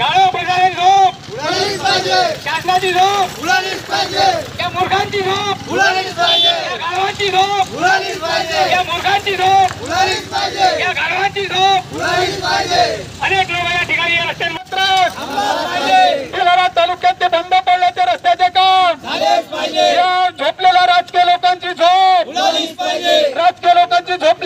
गाळो प्रशासन झोप. उडालीच पाहिजे. शासनाची झोप. उडालीच पाहिजे. या मूर्खांची झोप. उडालीच पाहिजे. या गाढवांची झोप. उडालीच पाहिजे. या मूर्खांची झोप. उडालीच पाहिजे. या गाढवांची झोप. उडालीच पाहिजे. अनेक लोक या ठिकाणी या रस्त्यांवर तेलारा तालुक्यात ते बंद पडल्याच्या रस्त्याचे काम. झालेच पाहिजे. या झोपलेल्या राजकीय लोकांची झोप. उडालीच पाहिजे. राजकीय लोकांची झोप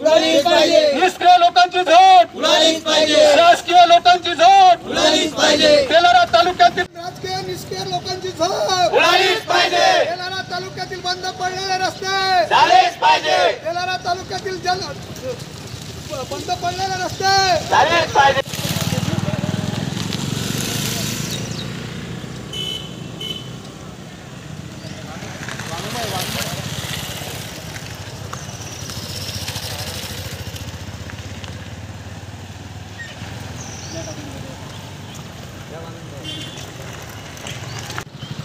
उडालीच पाहिजे निष्क्रिय लोकांची झोप उडालीच पाहिजे. शासकीय लोकांची झोप. उडालीच पाहिजे. तेलारा तालुक्यातील राजकीय निष्क्रिय लोकांची झोप. उडालीच पाहिजे. तेलारा तालुक्यातील बंद पडलेले रस्ते. झालेच पाहिजे. तेलारा तालुक्यातील जल बंद पडलेले रस्ते. झालेच पाहिजे.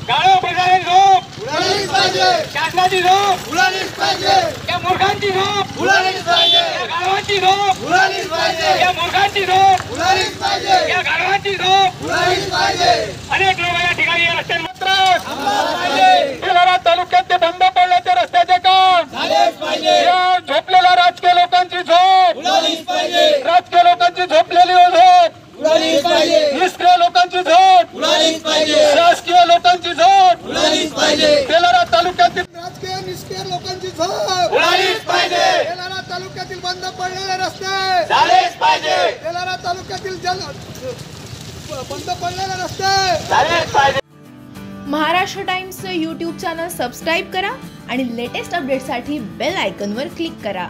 गाळो प्रशासन झोप उडालीच पाहिजे शासनाची झोप उडालीच पाहिजे या मूर्खांची झोप उडालीच पाहिजे या गाढवांची झोप उडालीच पाहिजे या मूर्खांची झोप उडालीच पाहिजे या गाढवांची झोप उडालीच पाहिजे अनेक लोक या ठिकाणी या रस्त्यांवर तेलारा तालुक्यात ते बंद पडल्याच्या रस्त्याचे काम झालेच पाहिजे या झोपलेल्या राजकीय लोकांची झोप उडालीच पाहिजे राजकीय लोकांची झोपलेली हो झोप उडालीच पाहिजे निष्क्रिय लोकांची पाहिजे. शासकीय लोकांची पाहिजे. तेलारा तालुक्यातील राजकीय निष्क्रिय लोकांची झोप उडालीच पाहिजे. तेलारा तालुक्यातील बंद पडलेले रस्ते. झालेच पाहिजे. तेलारा तालुक्यातील जल बंद पडलेले रस्ते. झालेच पाहिजे. महाराष्ट्र टाइम्सचं यूट्यूब चॅनल सबस्क्राईब करा आणि लेटेस्ट अपडेटसाठी बेल आयकॉनवर क्लिक करा.